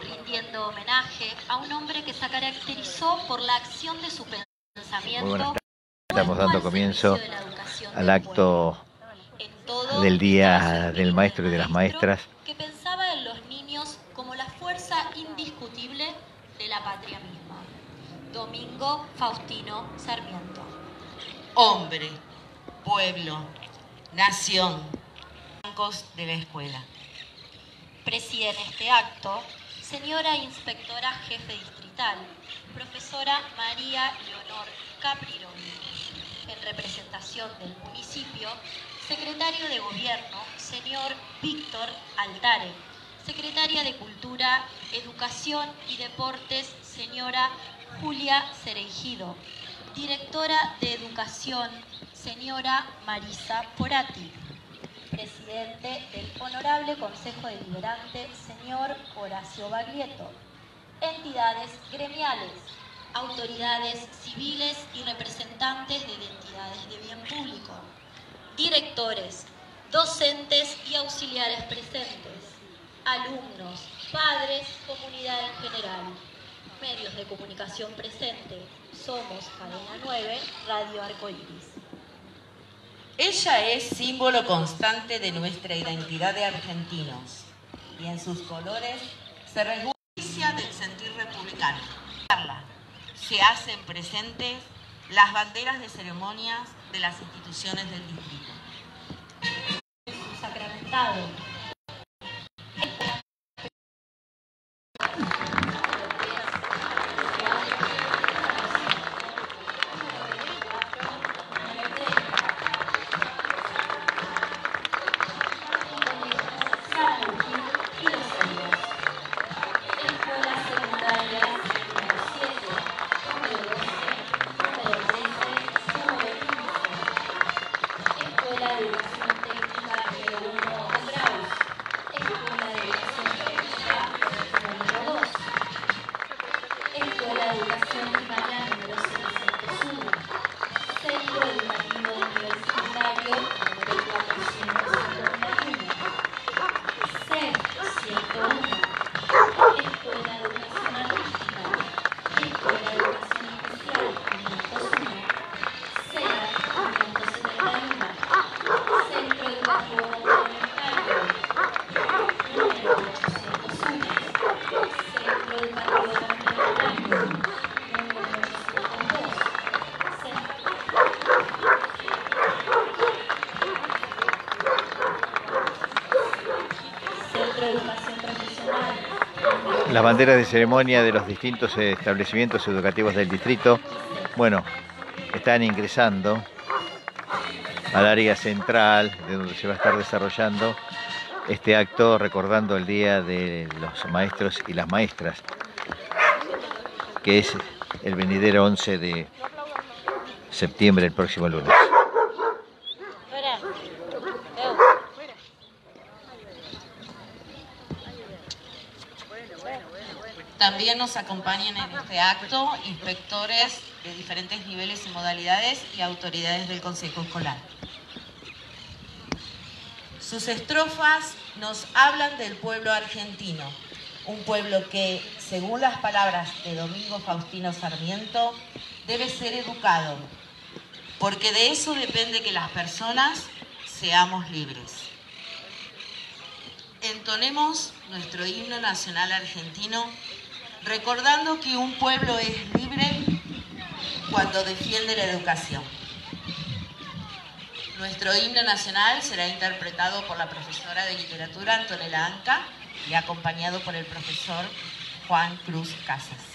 rindiendo homenaje a un hombre que se caracterizó por la acción de su pensamiento. Estamos dando comienzo al acto del Día del Maestro y de las Maestras. Que pensaba en los niños como la fuerza indiscutible de la patria misma. Domingo Faustino Sarmiento. Hombre, pueblo, nación, de la escuela. Preside en este acto señora inspectora jefe distrital, profesora María Leonor Caprironi. En representación del municipio, secretario de Gobierno, señor Víctor Altare. Secretaria de Cultura, Educación y Deportes, señora Julia Cereijido. Directora de Educación, señora Marisa Porati presidente del Honorable Consejo Deliberante, señor Horacio Baglietto, entidades gremiales, autoridades civiles y representantes de entidades de bien público, directores, docentes y auxiliares presentes, alumnos, padres, comunidad en general, medios de comunicación presentes, somos Cadena 9, Radio Arcoiris. Ella es símbolo constante de nuestra identidad de argentinos y en sus colores se rejuicia del sentir republicano. Se hacen presentes las banderas de ceremonias de las instituciones del distrito. Sacramentado las banderas de ceremonia de los distintos establecimientos educativos del distrito, bueno, están ingresando al área central de donde se va a estar desarrollando este acto recordando el Día de los Maestros y las Maestras, que es el venidero 11 de septiembre, el próximo lunes. También nos acompañan en este acto inspectores de diferentes niveles y modalidades y autoridades del Consejo Escolar. Sus estrofas nos hablan del pueblo argentino, un pueblo que, según las palabras de Domingo Faustino Sarmiento, debe ser educado, porque de eso depende que las personas seamos libres. Entonemos nuestro himno nacional argentino recordando que un pueblo es libre cuando defiende la educación. Nuestro himno nacional será interpretado por la profesora de literatura Antonella Anca y acompañado por el profesor Juan Cruz Casas.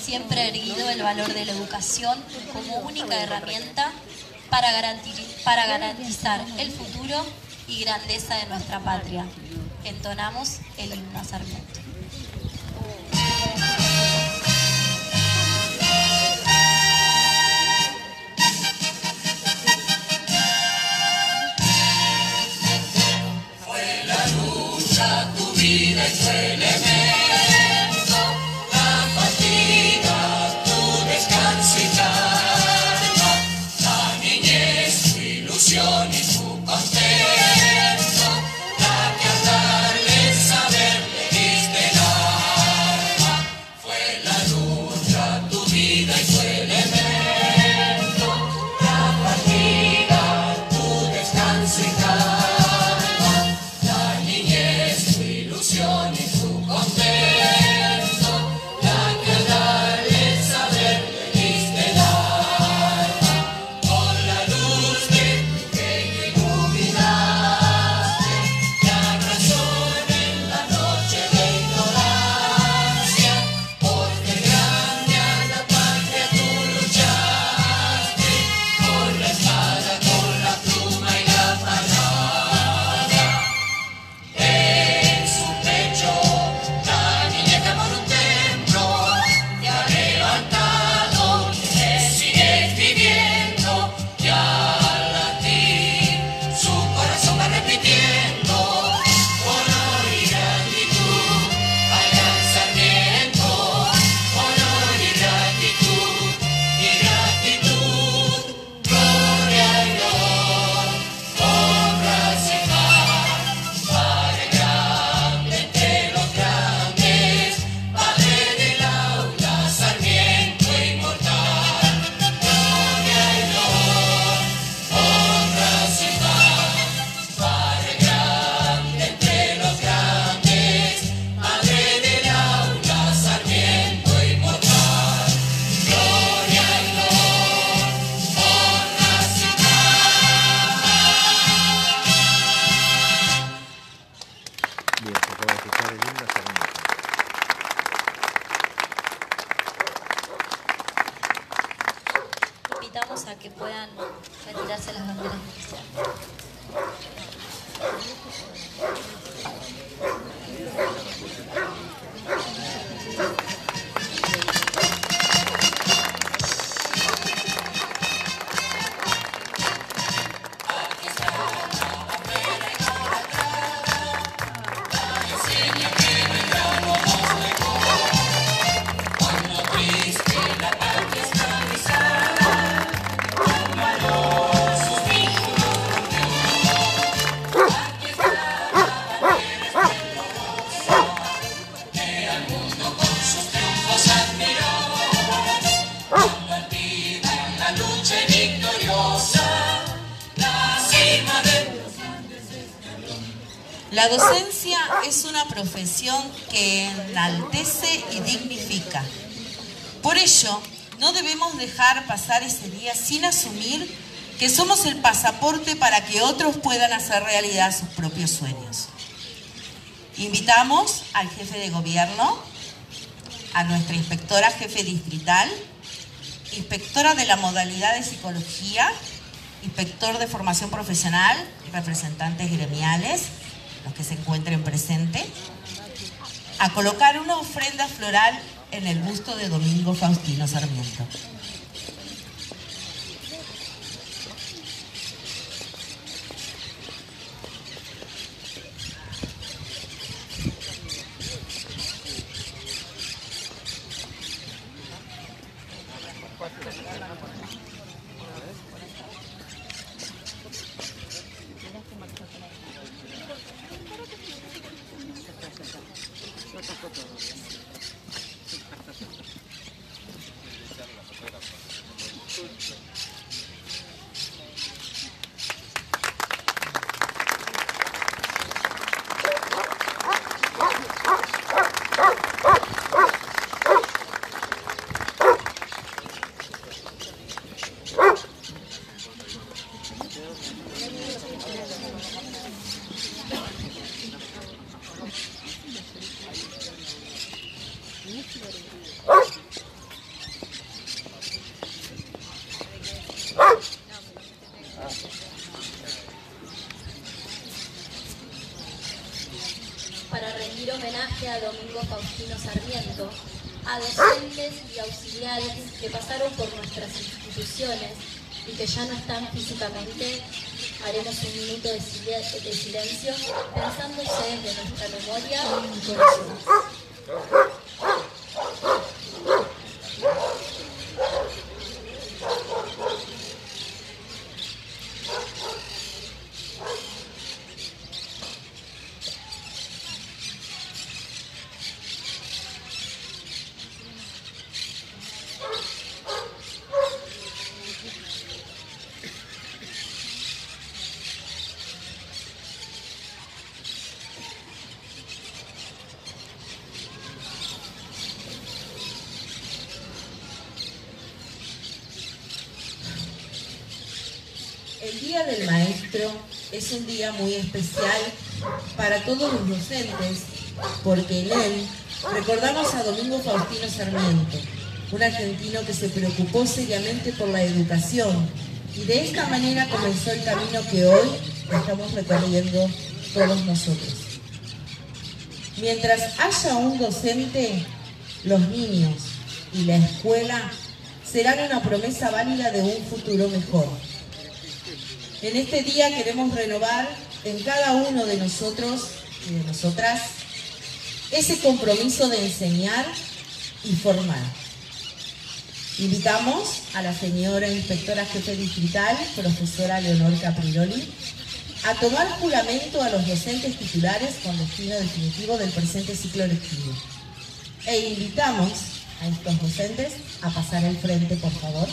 siempre erguido el valor de la educación como única herramienta para garantizar, el futuro y grandeza de nuestra patria. Entonamos el himno Sarmiento. Fue la lucha, tu vida y enaltece y dignifica. Por ello, no debemos dejar pasar ese día sin asumir que somos el pasaporte para que otros puedan hacer realidad sus propios sueños. Invitamos al jefe de gobierno, a nuestra inspectora jefe distrital, inspectora de la modalidad de psicología, inspector de formación profesional, representantes gremiales, los que se encuentren presentes, a colocar una ofrenda floral en el busto de Domingo Faustino Sarmiento. para rendir homenaje a Domingo Faustino Sarmiento, a docentes y auxiliares que pasaron por nuestras instituciones y que ya no están físicamente, haremos un minuto de silencio, pensándose de nuestra memoria y corazón. El Día del Maestro es un día muy especial para todos los docentes porque en él recordamos a Domingo Faustino Sarmiento, un argentino que se preocupó seriamente por la educación y de esta manera comenzó el camino que hoy estamos recorriendo todos nosotros. Mientras haya un docente, los niños y la escuela serán una promesa válida de un futuro mejor. En este día queremos renovar en cada uno de nosotros y de nosotras ese compromiso de enseñar y formar. Invitamos a la señora inspectora jefe distrital, profesora Leonor Capriroli, a tomar juramento a los docentes titulares con destino definitivo del presente ciclo lectivo. E invitamos a estos docentes a pasar al frente, por favor.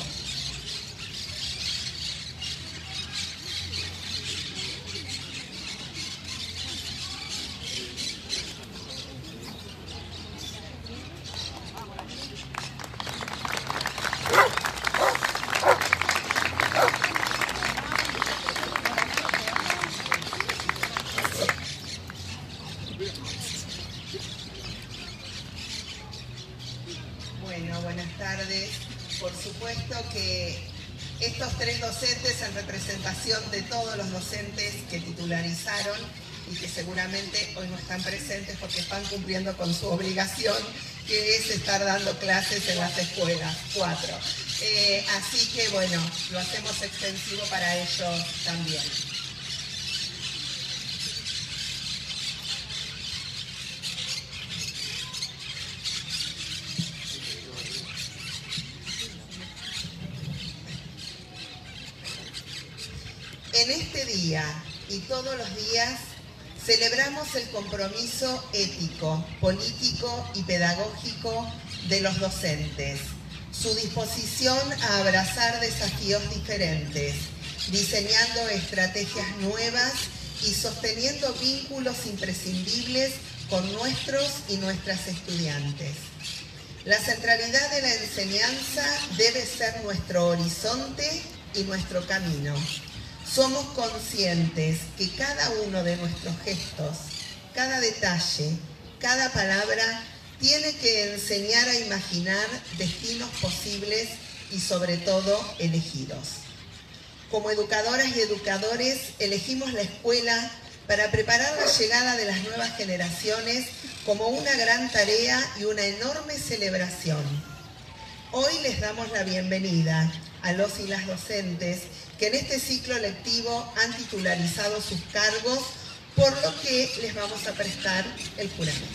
Bueno, buenas tardes. Por supuesto que estos tres docentes en representación de todos los docentes que titularizaron y que seguramente hoy no están presentes porque están cumpliendo con su obligación, que es estar dando clases en las escuelas, cuatro. Eh, así que bueno, lo hacemos extensivo para ellos también. En este día y todos los días el compromiso ético, político y pedagógico de los docentes, su disposición a abrazar desafíos diferentes, diseñando estrategias nuevas y sosteniendo vínculos imprescindibles con nuestros y nuestras estudiantes. La centralidad de la enseñanza debe ser nuestro horizonte y nuestro camino somos conscientes que cada uno de nuestros gestos, cada detalle, cada palabra tiene que enseñar a imaginar destinos posibles y sobre todo elegidos. Como educadoras y educadores elegimos la escuela para preparar la llegada de las nuevas generaciones como una gran tarea y una enorme celebración. Hoy les damos la bienvenida a los y las docentes que en este ciclo lectivo han titularizado sus cargos, por lo que les vamos a prestar el juramento.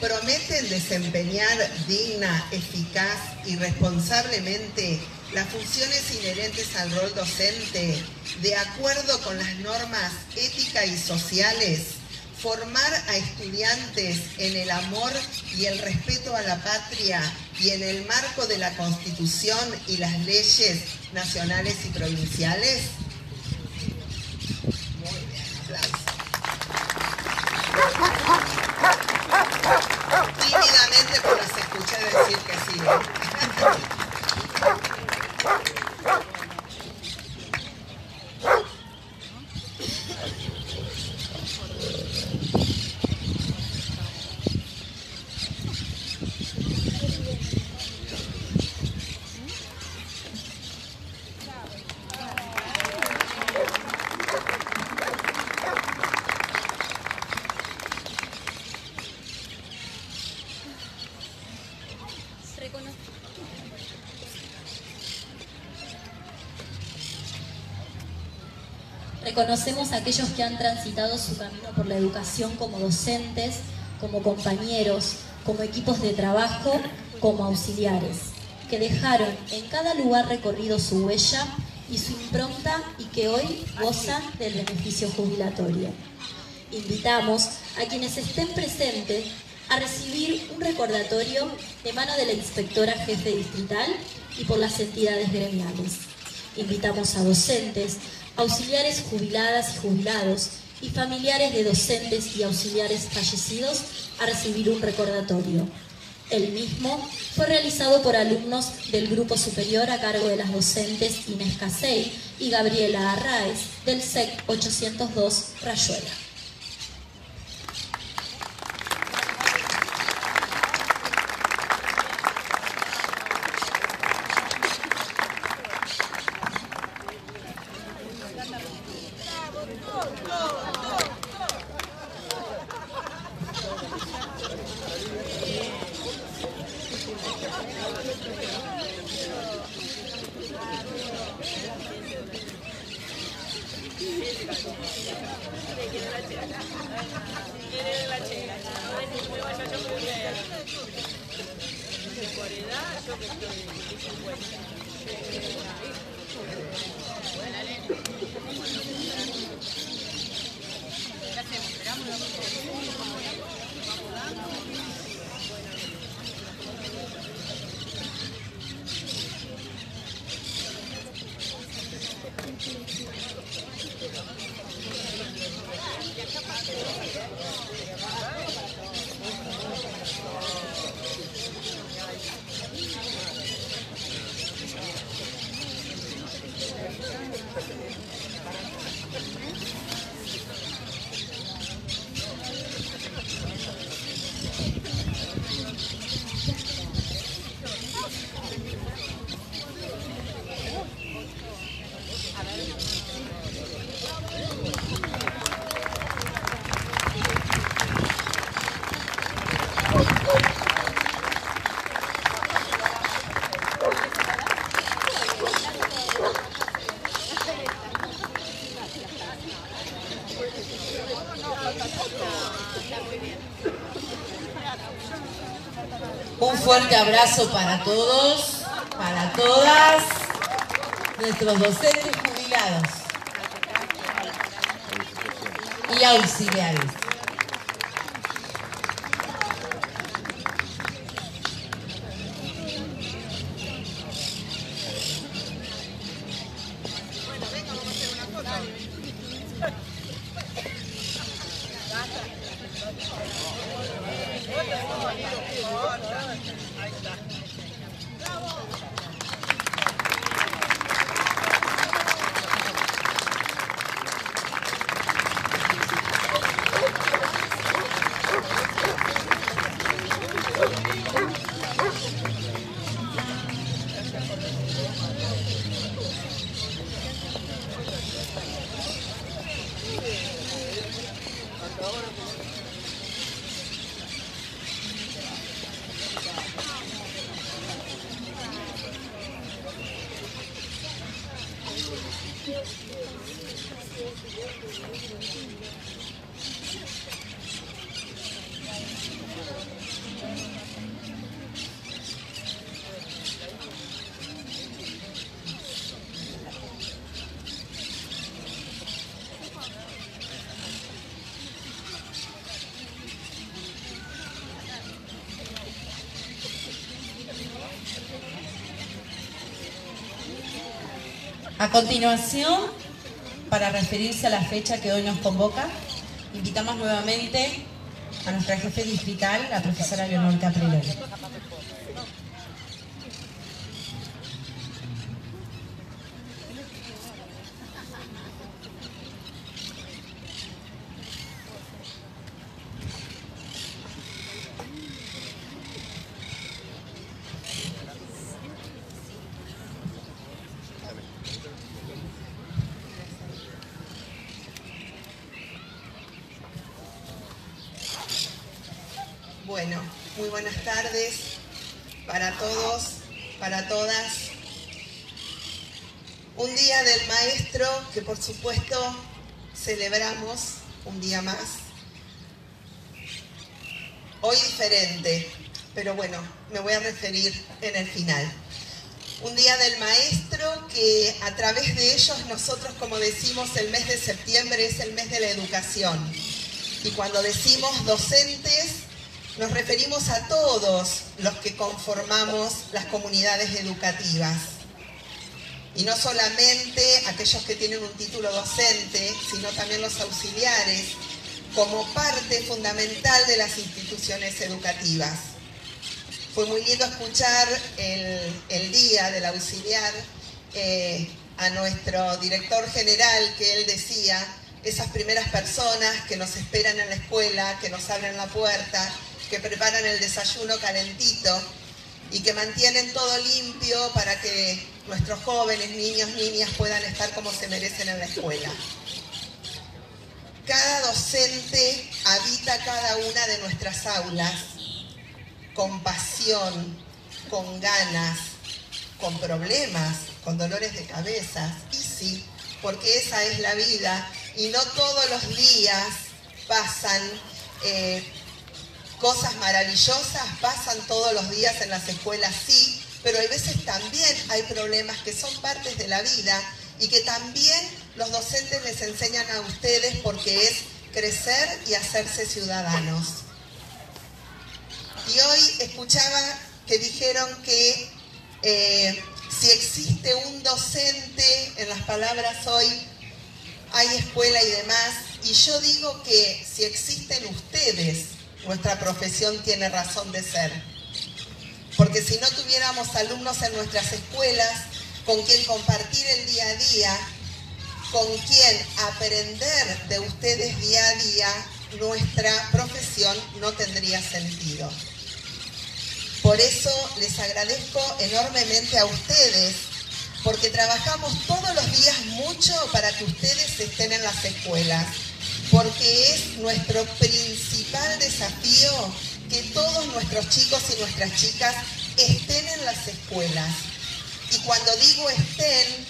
Prometen desempeñar digna, eficaz y responsablemente las funciones inherentes al rol docente de acuerdo con las normas éticas y sociales, formar a estudiantes en el amor y el respeto a la patria y en el marco de la Constitución y las leyes nacionales y provinciales? Muy bien, aplausos. Tímidamente, pero se escucha decir que sí. ¿eh? Reconocemos a aquellos que han transitado su camino por la educación como docentes, como compañeros, como equipos de trabajo, como auxiliares, que dejaron en cada lugar recorrido su huella y su impronta y que hoy gozan del beneficio jubilatorio. Invitamos a quienes estén presentes a recibir un recordatorio de mano de la inspectora jefe distrital y por las entidades gremiales. Invitamos a docentes, auxiliares jubiladas y jubilados y familiares de docentes y auxiliares fallecidos a recibir un recordatorio. El mismo fue realizado por alumnos del grupo superior a cargo de las docentes Inés Casey y Gabriela Arraez del SEC 802 Rayuela. ¿Qué hacemos? ¿Esperamos? Fuerte abrazo para todos, para todas, nuestros docentes jubilados y auxiliares. A continuación, para referirse a la fecha que hoy nos convoca, invitamos nuevamente a nuestra jefe distrital, la profesora Leonor Capriloni. Bueno, muy buenas tardes para todos, para todas. Un día del maestro que por supuesto celebramos un día más. Hoy diferente, pero bueno, me voy a referir en el final. Un día del maestro que a través de ellos nosotros, como decimos, el mes de septiembre es el mes de la educación. Y cuando decimos docentes, nos referimos a todos los que conformamos las comunidades educativas. Y no solamente aquellos que tienen un título docente, sino también los auxiliares, como parte fundamental de las instituciones educativas. Fue muy lindo escuchar el, día del auxiliar eh, a nuestro director general que él decía, esas primeras personas que nos esperan en la escuela, que nos abren la puerta, que preparan el desayuno calentito y que mantienen todo limpio para que nuestros jóvenes, niños, niñas puedan estar como se merecen en la escuela. Cada docente habita cada una de nuestras aulas con pasión, con ganas, con problemas, con dolores de cabeza. Y sí, porque esa es la vida y no todos los días pasan eh, Cosas maravillosas pasan todos los días en las escuelas, sí, pero hay veces también hay problemas que son partes de la vida y que también los docentes les enseñan a ustedes porque es crecer y hacerse ciudadanos. Y hoy escuchaba que dijeron que eh, si existe un docente, en las palabras hoy, hay escuela y demás, y yo digo que si existen ustedes, nuestra profesión tiene razón de ser. Porque si no tuviéramos alumnos en nuestras escuelas con quien compartir el día a día, con quien aprender de ustedes día a día, nuestra profesión no tendría sentido. Por eso les agradezco enormemente a ustedes, porque trabajamos todos los días mucho para que ustedes estén en las escuelas porque es nuestro principal desafío que todos nuestros chicos y nuestras chicas estén en las escuelas. Y cuando digo estén,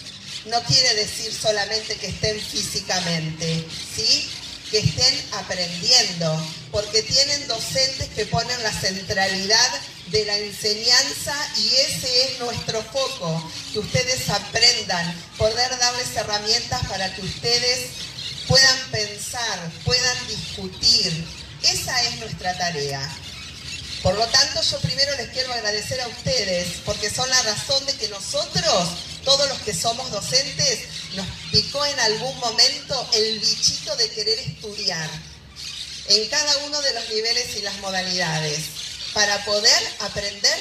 no quiere decir solamente que estén físicamente, ¿sí? que estén aprendiendo, porque tienen docentes que ponen la centralidad de la enseñanza y ese es nuestro foco, que ustedes aprendan, poder darles herramientas para que ustedes puedan pensar, puedan discutir. Esa es nuestra tarea. Por lo tanto, yo primero les quiero agradecer a ustedes, porque son la razón de que nosotros, todos los que somos docentes, nos picó en algún momento el bichito de querer estudiar en cada uno de los niveles y las modalidades, para poder aprender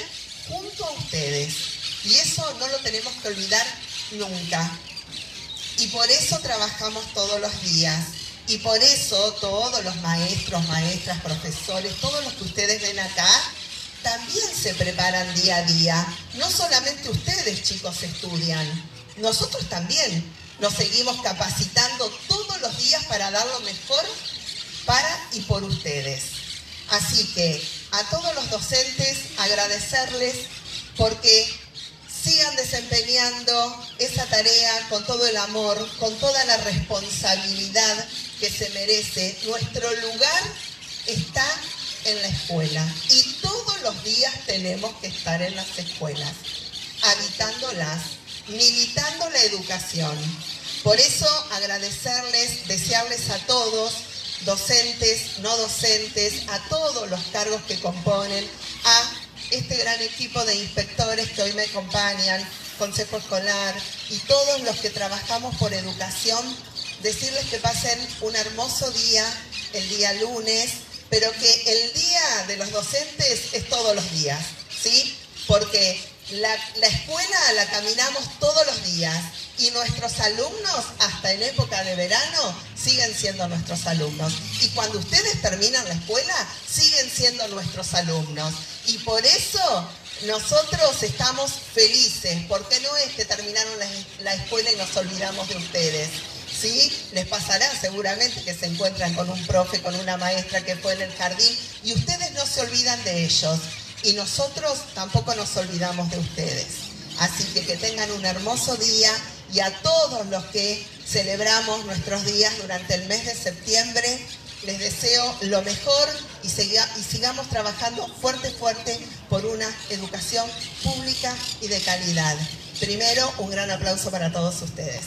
junto a ustedes. Y eso no lo tenemos que olvidar nunca. Y por eso trabajamos todos los días. Y por eso todos los maestros, maestras, profesores, todos los que ustedes ven acá, también se preparan día a día. No solamente ustedes, chicos, estudian. Nosotros también nos seguimos capacitando todos los días para dar lo mejor para y por ustedes. Así que a todos los docentes agradecerles porque sigan desempeñando esa tarea con todo el amor, con toda la responsabilidad que se merece. Nuestro lugar está en la escuela y todos los días tenemos que estar en las escuelas, habitándolas, militando la educación. Por eso agradecerles, desearles a todos, docentes, no docentes, a todos los cargos que componen, a este gran equipo de inspectores que hoy me acompañan, Consejo Escolar y todos los que trabajamos por educación, decirles que pasen un hermoso día el día lunes, pero que el día de los docentes es todos los días, ¿sí? Porque la, la escuela la caminamos todos los días y nuestros alumnos, hasta en época de verano, siguen siendo nuestros alumnos. Y cuando ustedes terminan la escuela, siguen siendo nuestros alumnos. Y por eso nosotros estamos felices, porque no es que terminaron la, escuela y nos olvidamos de ustedes. ¿Sí? Les pasará seguramente que se encuentran con un profe, con una maestra que fue en el jardín y ustedes no se olvidan de ellos y nosotros tampoco nos olvidamos de ustedes. Así que que tengan un hermoso día y a todos los que celebramos nuestros días durante el mes de septiembre, les deseo lo mejor y, sigamos trabajando fuerte, fuerte por una educación pública y de calidad. Primero, un gran aplauso para todos ustedes.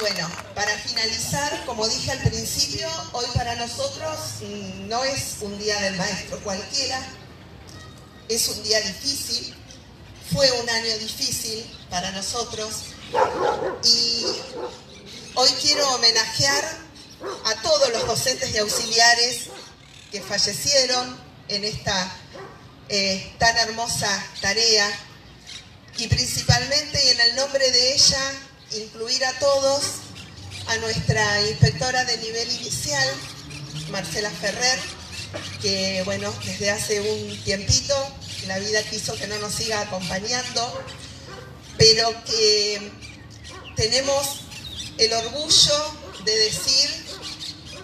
Bueno, para finalizar, como dije al principio, hoy para nosotros mm, no es un día del maestro cualquiera, es un día difícil, fue un año difícil para nosotros y hoy quiero homenajear a todos los docentes y auxiliares que fallecieron en esta eh, tan hermosa tarea y principalmente en el nombre de ella incluir a todos, a nuestra inspectora de nivel inicial, Marcela Ferrer, que bueno, desde hace un tiempito la vida quiso que no nos siga acompañando, pero que tenemos el orgullo de decir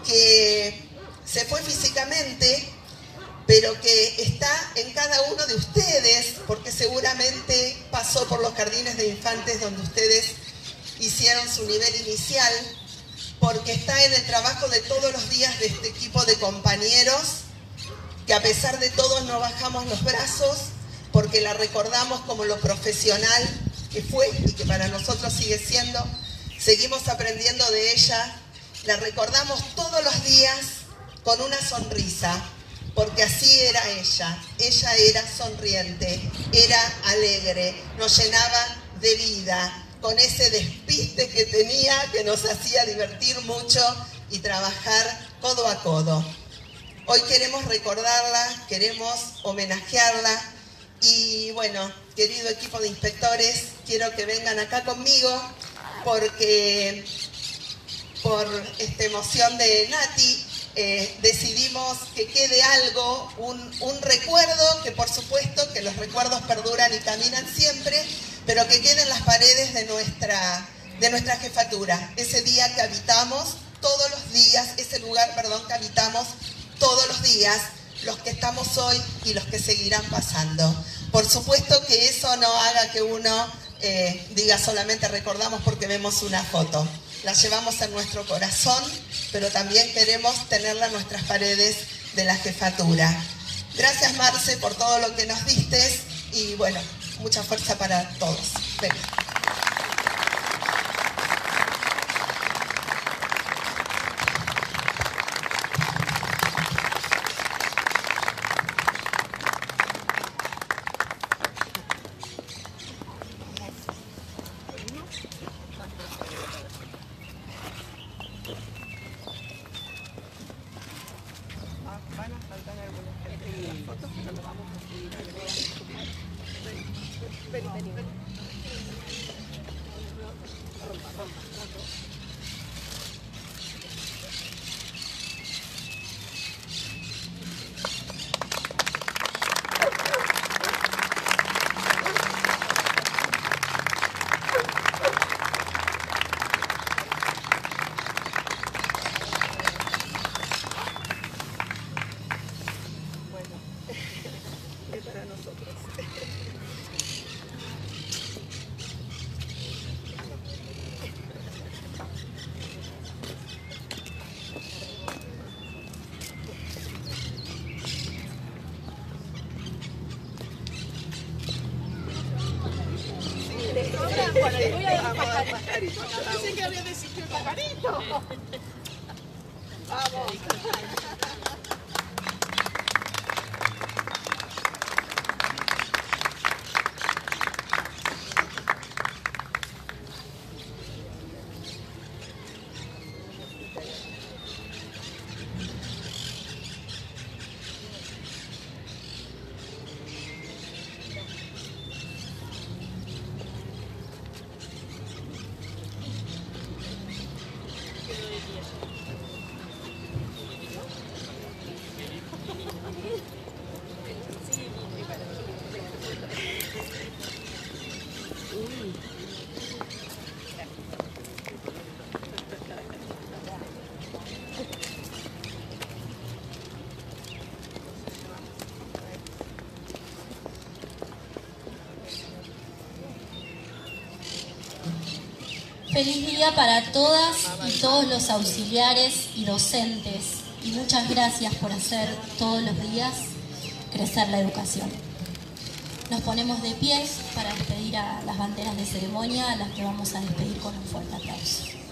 que se fue físicamente, pero que está en cada uno de ustedes, porque seguramente pasó por los jardines de infantes donde ustedes hicieron su nivel inicial, porque está en el trabajo de todos los días de este equipo de compañeros que a pesar de todo no bajamos los brazos porque la recordamos como lo profesional que fue y que para nosotros sigue siendo. Seguimos aprendiendo de ella, la recordamos todos los días con una sonrisa, porque así era ella. Ella era sonriente, era alegre, nos llenaba de vida, con ese despiste que tenía que nos hacía divertir mucho y trabajar codo a codo. Hoy queremos recordarla, queremos homenajearla y bueno, querido equipo de inspectores, quiero que vengan acá conmigo porque por esta emoción de Nati eh, decidimos que quede algo, un, un, recuerdo, que por supuesto que los recuerdos perduran y caminan siempre, pero que queden las paredes de nuestra, de nuestra jefatura, ese día que habitamos todos los días, ese lugar, perdón, que habitamos todos los días, los que estamos hoy y los que seguirán pasando. Por supuesto que eso no haga que uno eh, diga solamente recordamos porque vemos una foto. La llevamos en nuestro corazón, pero también queremos tenerla en nuestras paredes de la jefatura. Gracias Marce por todo lo que nos diste y bueno, mucha fuerza para todos. que había decidido el pajarito. Vamos. Feliz día para todas y todos los auxiliares y docentes y muchas gracias por hacer todos los días crecer la educación. Nos ponemos de pie para despedir a las banderas de ceremonia, a las que vamos a despedir con un fuerte aplauso.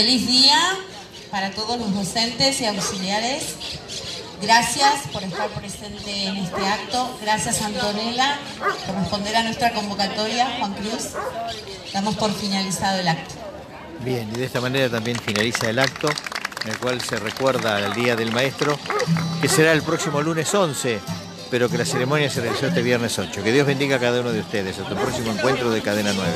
Feliz día para todos los docentes y auxiliares. Gracias por estar presente en este acto. Gracias Antonella por responder a nuestra convocatoria. Juan Cruz, damos por finalizado el acto. Bien, y de esta manera también finaliza el acto, en el cual se recuerda el Día del Maestro, que será el próximo lunes 11, pero que la ceremonia se realizó este viernes 8. Que Dios bendiga a cada uno de ustedes. Hasta el próximo encuentro de Cadena 9.